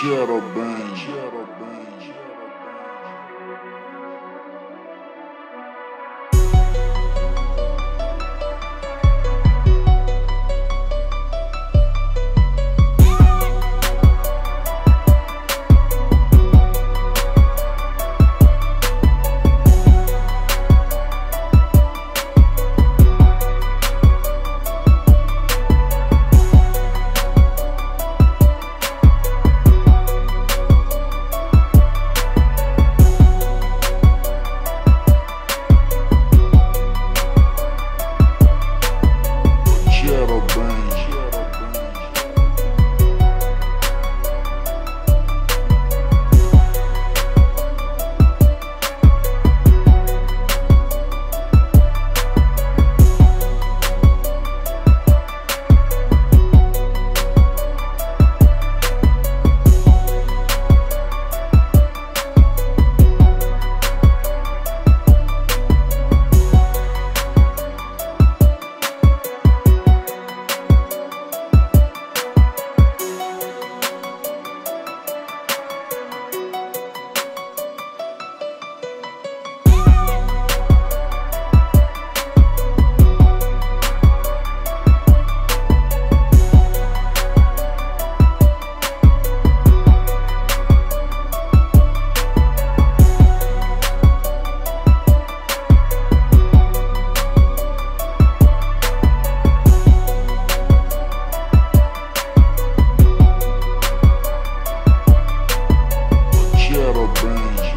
Bem. Strange.